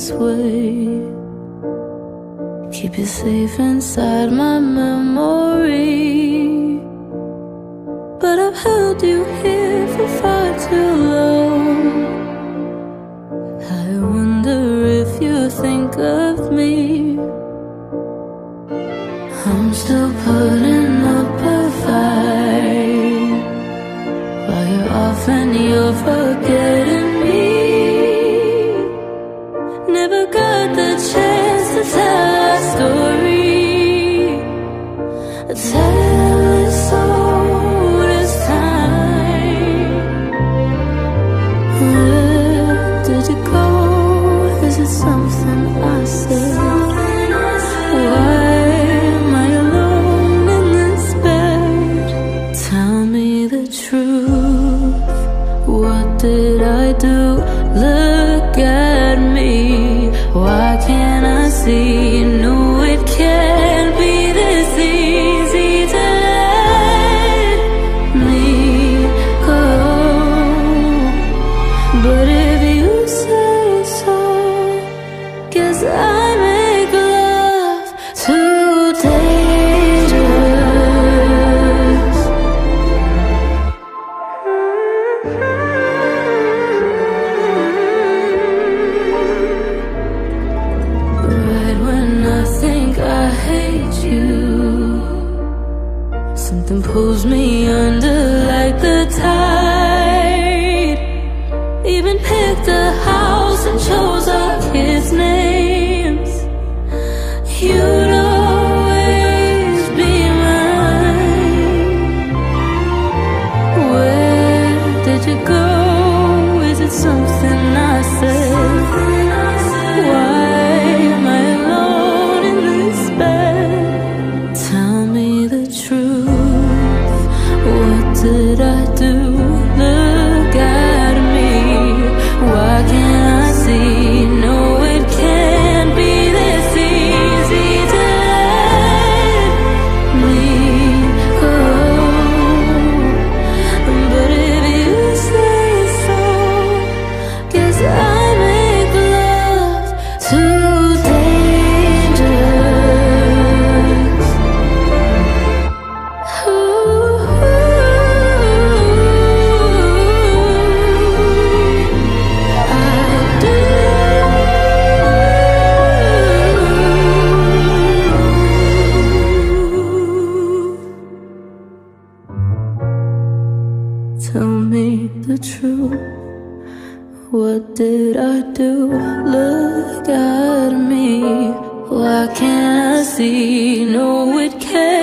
this way. Keep you safe inside my memory. But I've held you here for far too long. I wonder if you think of me. Where did you go? Is it something I said? Why am I alone in this bed? Tell me the truth. What did I do? Look at me. Why can't I see? No, Right when I think I hate you, something pulls me did you go? Is it something I said? Why am I alone in this bed? Tell me the truth. What did I do? Tell me the truth. What did I do? Look at me. Why can't I see? No, it can't